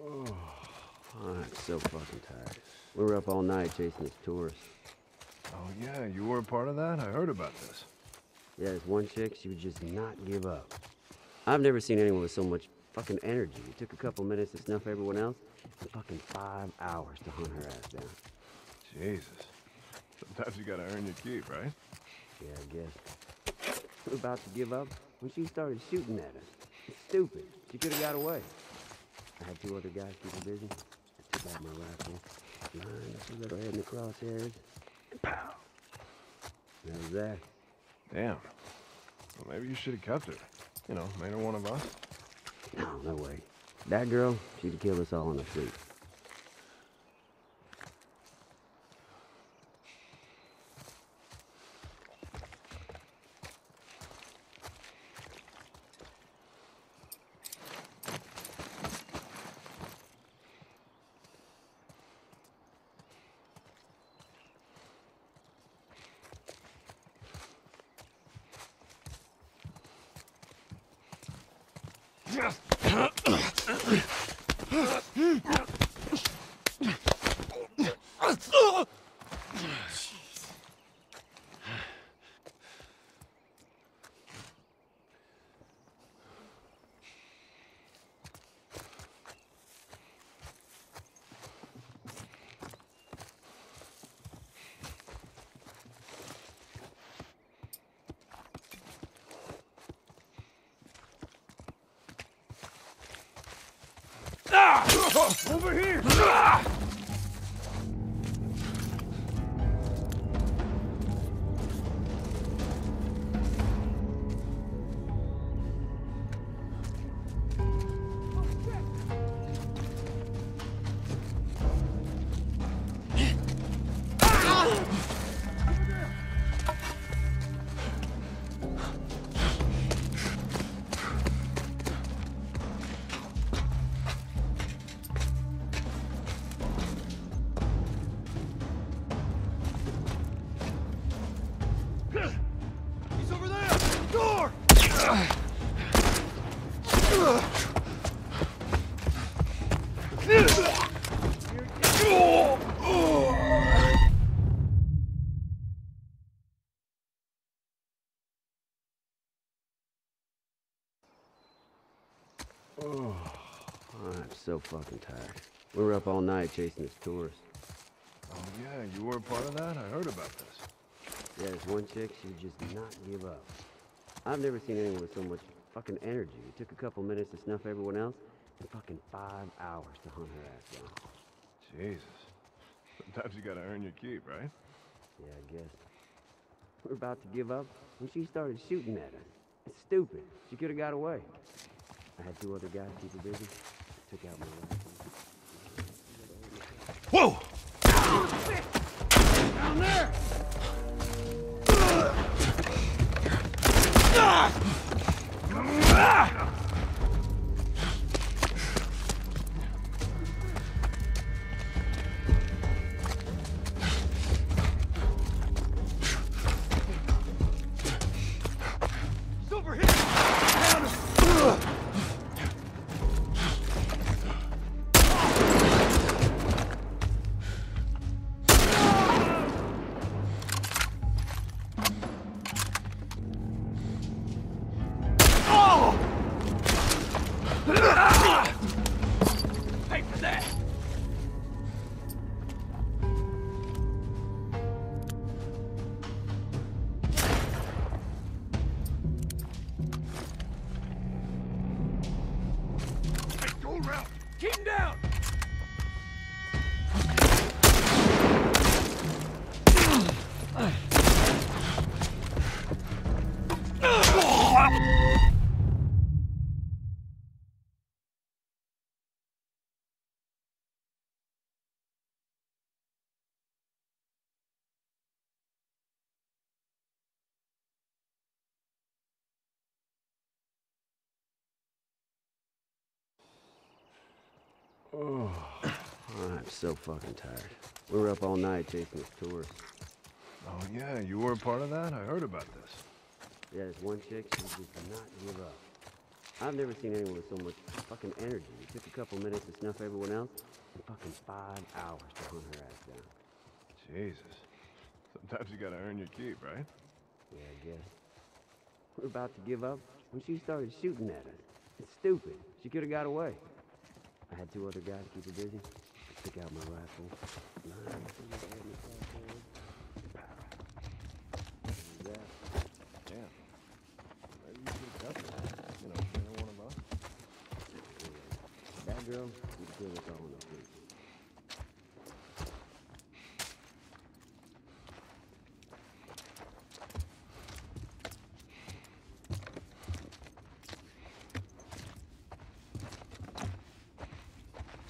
Oh, I'm so fucking tired. We were up all night chasing this tourist. Oh, yeah, you were a part of that? I heard about this. Yeah, this one chick, she would just not give up. I've never seen anyone with so much fucking energy. It took a couple minutes to snuff everyone else, and fucking five hours to hunt her ass down. Jesus. Sometimes you gotta earn your keep, right? Yeah, I guess. We were about to give up when she started shooting at us. It's stupid. She could have got away. I had two other guys keep her busy. I took out my rifle, lined up a little head in the crosshairs, and pow! That was that. Damn. Well, maybe you should have kept her. You know, made her one of us. No, no way. That girl, she'd have killed us all in her sleep. Just... Over here! Oh, I'm so fucking tired. We were up all night chasing this tourist. Oh, yeah, you were a part of that? I heard about this. Yeah, this one chick, she just not give up. I've never seen anyone with so much fucking energy. It took a couple minutes to snuff everyone else, and fucking five hours to hunt her ass down. Jesus. Sometimes you gotta earn your keep, right? Yeah, I guess. We're about to give up when she started shooting at us. It's stupid. She could have got away. I had two other guys keep her busy. Took out my rifle. Whoa! Keep him down! Oh, I'm so fucking tired. We were up all night chasing this tourist. Oh, yeah, you were a part of that? I heard about this. Yeah, this one chick, she just not give up. I've never seen anyone with so much fucking energy. It took a couple minutes to snuff everyone else, and fucking five hours to hunt her ass down. Jesus. Sometimes you gotta earn your keep, right? Yeah, I guess. We're about to give up when she started shooting at us. It's stupid. She could have got away. I had two other guys keep it busy. Took out my rifle. Line up in the air, my crossbow. Pow. Like that. Damn. Maybe you should have kept her. You know, one of us. Girl would kill us all in a freak. What's that? You see that?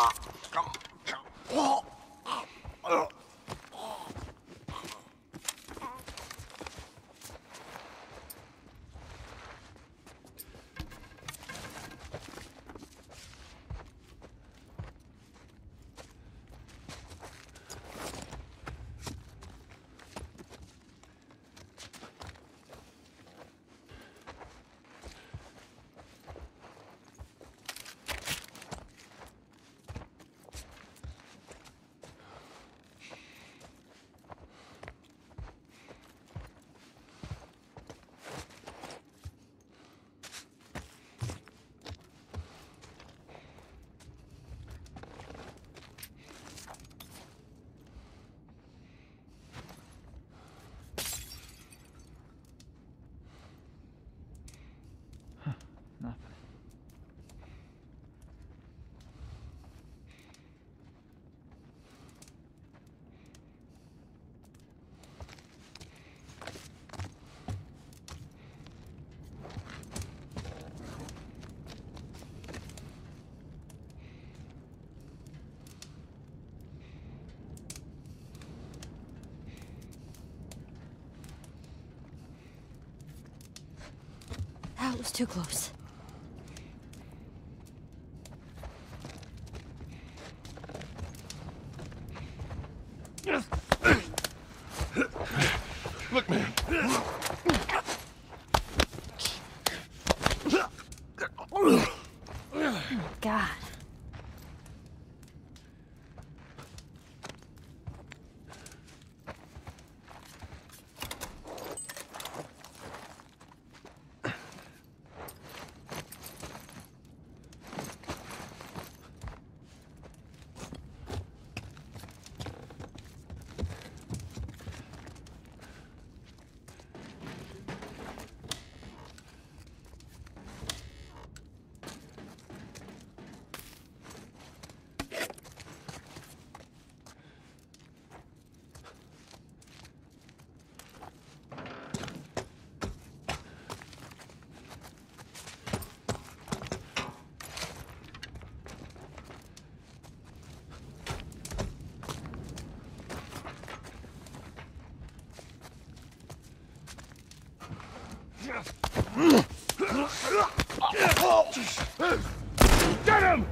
Ờ, Come on. Was too close. Get him!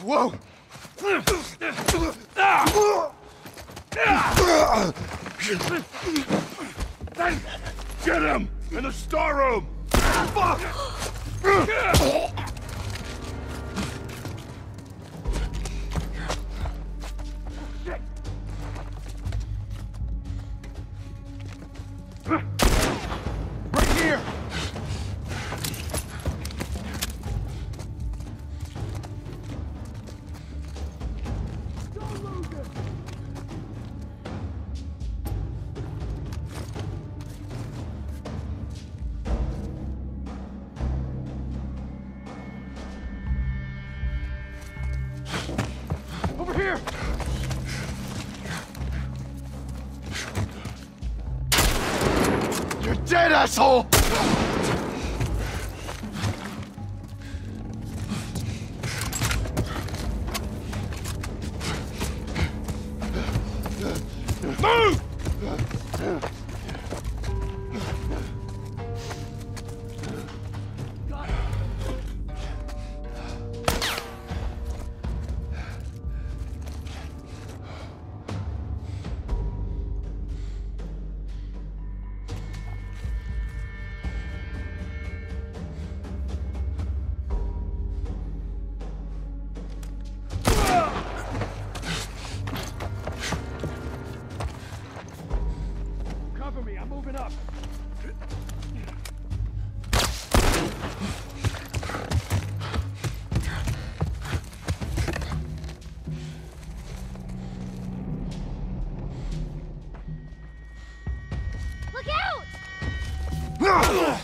Whoa! Get him! In the storeroom! Fuck! そ。Ugh!